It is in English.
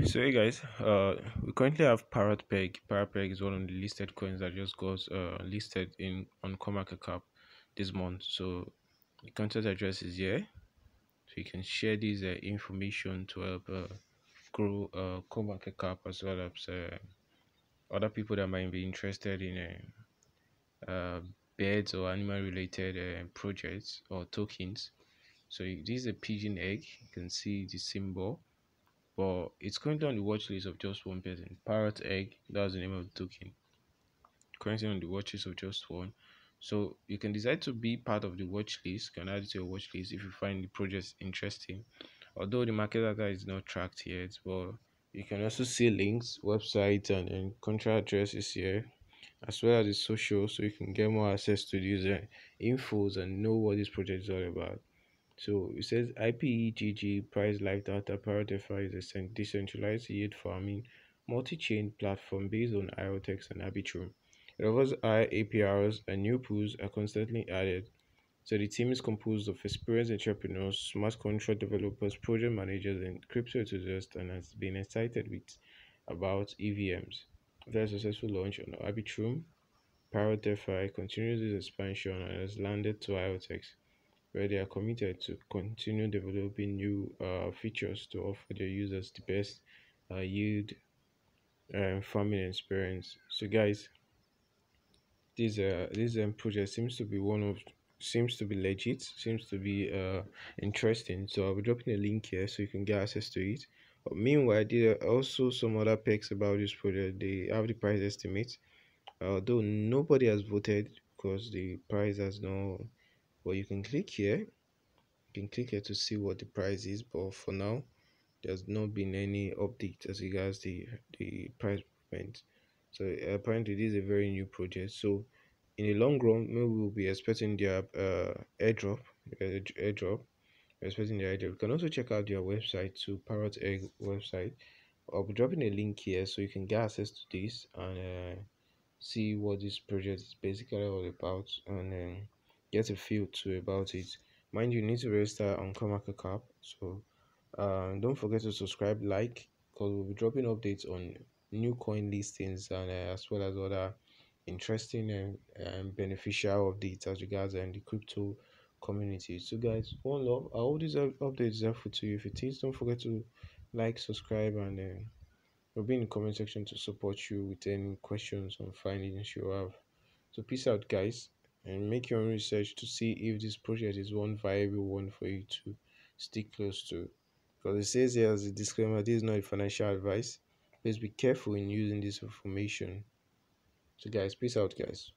So hey guys, uh, we currently have Parrot Egg. Parrot Egg is one of the listed coins that just got uh, listed in on CoinMarketCap this month. So the contact address is here, so you can share this uh, information to help uh, grow uh, CoinMarketCap as well as uh, other people that might be interested in uh, uh, birds or animal related uh, projects or tokens. So this is a pigeon egg. You can see the symbol but it's currently on the watch list of just one person. Parrot Egg, that's the name of the token. Currently on the watch list of just one. So you can decide to be part of the watch list, you can add it to your watch list if you find the project interesting. Although the market data is not tracked yet, but you can also see links, website, and, and contract addresses here, as well as the social, so you can get more access to these uh, infos and know what this project is all about. So it says IPEGG price like data Parrot.fi is a decentralized yield farming multi-chain platform based on IOTEX and Arbitrum. It offers high APRs and new pools are constantly added. So the team is composed of experienced entrepreneurs, smart contract developers, project managers, and crypto enthusiasts, and has been excited with about EVMs. After a successful launch on Arbitrum, Parrot.fi continues its expansion and has landed to IOTX where they are committed to continue developing new uh, features to offer their users the best uh, yield uh, farming experience. So, guys, this uh this um, project seems to be one of seems to be legit seems to be uh interesting. So i'll be dropping a link here so you can get access to it. But meanwhile there are also some other perks about this project. They have the price estimate although nobody has voted because the price has no but you can click here. You can click here to see what the price is but for now there's not been any update as regards the the price movement. So apparently this is a very new project. So in the long run maybe we'll be expecting their uh airdrop airdrop. Expecting their airdrop. You can also check out their website to parrot egg website. I'll be dropping a link here so you can get access to this and uh, see what this project is basically all about. And get a feel too about it. Mind you, you need to register on CoinMarketCap. So uh, don't forget to subscribe, like, because we'll be dropping updates on new coin listings and uh, as well as other interesting and, and beneficial updates as regards and the crypto community. So guys, one love. I hope this update is helpful to you. If it is, don't forget to like, subscribe, and uh, will be in the comment section to support you with any questions or findings you have. So peace out, guys and make your own research to see if this project is one viable one for you to stick close to. Because it says here as a disclaimer, this is not financial advice. Please be careful in using this information. So guys, peace out guys.